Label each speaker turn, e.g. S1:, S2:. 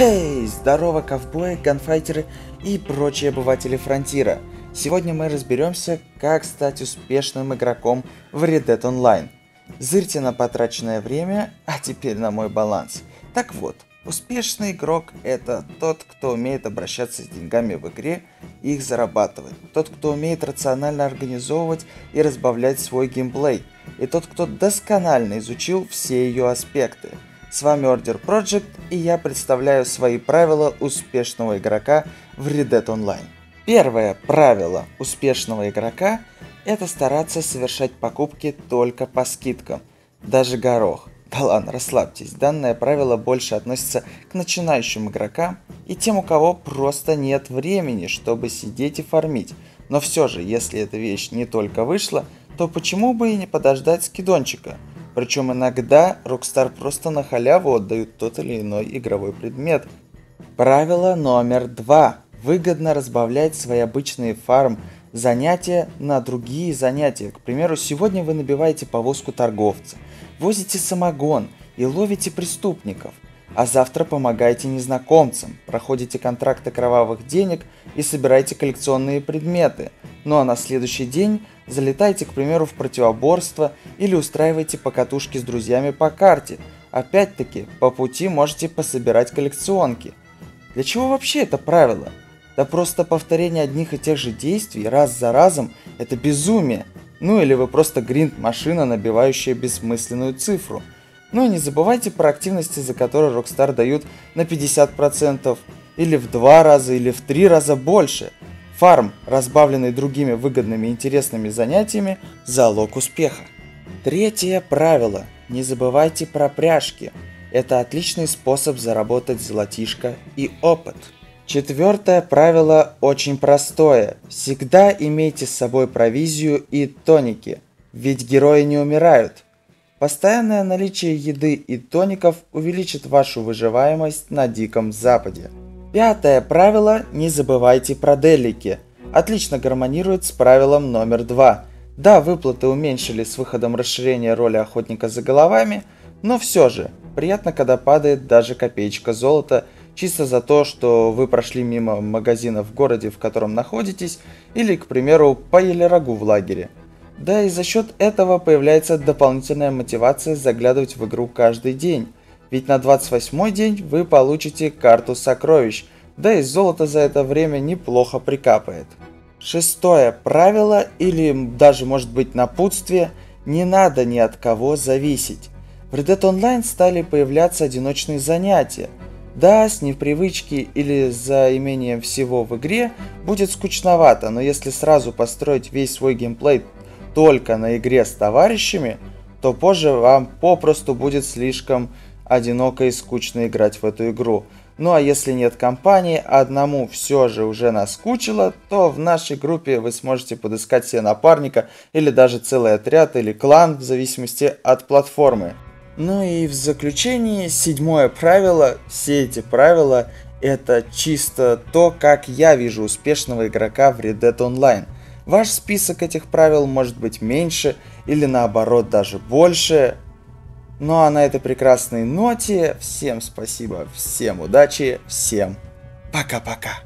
S1: Эй, здорово, ковбои, ганфайтеры и прочие обыватели Фронтира. Сегодня мы разберемся, как стать успешным игроком в Red Dead Online. Зырьте на потраченное время, а теперь на мой баланс. Так вот, успешный игрок – это тот, кто умеет обращаться с деньгами в игре и их зарабатывать. Тот, кто умеет рационально организовывать и разбавлять свой геймплей. И тот, кто досконально изучил все ее аспекты – с вами Order Project и я представляю свои правила успешного игрока в Red Dead Online. Первое правило успешного игрока – это стараться совершать покупки только по скидкам, даже горох. Да ладно, расслабьтесь, данное правило больше относится к начинающим игрокам и тем, у кого просто нет времени, чтобы сидеть и фармить. Но все же, если эта вещь не только вышла, то почему бы и не подождать скидончика – причем иногда Rockstar просто на халяву отдают тот или иной игровой предмет. Правило номер два. Выгодно разбавлять свои обычные фарм занятия на другие занятия. К примеру, сегодня вы набиваете повозку торговца, возите самогон и ловите преступников, а завтра помогаете незнакомцам, проходите контракты кровавых денег и собираете коллекционные предметы. Ну а на следующий день залетайте, к примеру, в противоборство или устраивайте покатушки с друзьями по карте. Опять-таки, по пути можете пособирать коллекционки. Для чего вообще это правило? Да просто повторение одних и тех же действий раз за разом – это безумие. Ну или вы просто гринд-машина, набивающая бессмысленную цифру. Ну и не забывайте про активности, за которые Rockstar дают на 50%, или в два раза, или в три раза больше – Фарм, разбавленный другими выгодными и интересными занятиями, залог успеха. Третье правило. Не забывайте про пряжки. Это отличный способ заработать золотишко и опыт. Четвертое правило очень простое. Всегда имейте с собой провизию и тоники, ведь герои не умирают. Постоянное наличие еды и тоников увеличит вашу выживаемость на Диком Западе. Пятое правило – не забывайте про делики. Отлично гармонирует с правилом номер два. Да, выплаты уменьшили с выходом расширения роли охотника за головами, но все же, приятно, когда падает даже копеечка золота, чисто за то, что вы прошли мимо магазина в городе, в котором находитесь, или, к примеру, поели рагу в лагере. Да и за счет этого появляется дополнительная мотивация заглядывать в игру каждый день. Ведь на 28 день вы получите карту сокровищ, да и золото за это время неплохо прикапает. Шестое правило, или даже может быть напутствие, не надо ни от кого зависеть. В Red Dead Online стали появляться одиночные занятия. Да, с непривычки или за имением всего в игре будет скучновато, но если сразу построить весь свой геймплей только на игре с товарищами, то позже вам попросту будет слишком одиноко и скучно играть в эту игру. Ну а если нет компании, одному все же уже наскучило, то в нашей группе вы сможете подыскать себе напарника или даже целый отряд или клан в зависимости от платформы. Ну и в заключении седьмое правило, все эти правила это чисто то, как я вижу успешного игрока в Red Dead Online. Ваш список этих правил может быть меньше или наоборот даже больше, ну а на этой прекрасной ноте всем спасибо, всем удачи, всем пока-пока.